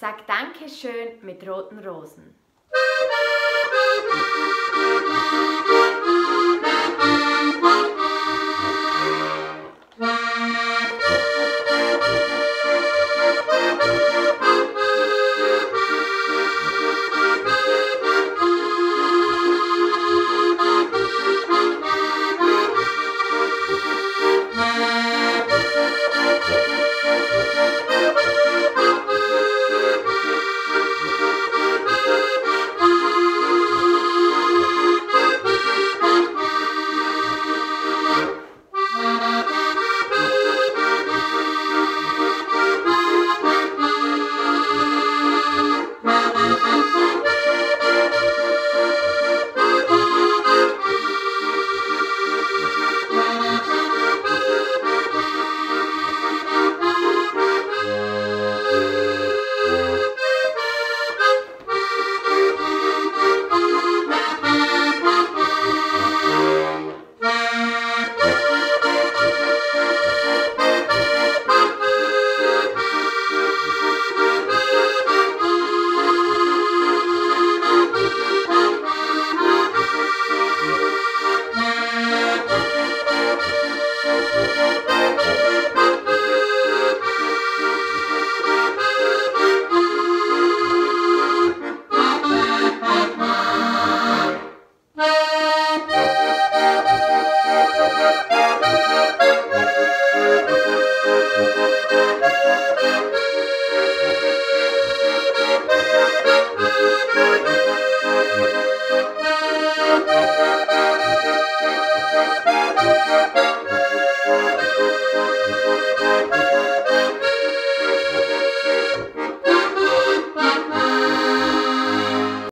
Sag Dankeschön mit roten Rosen. Música Música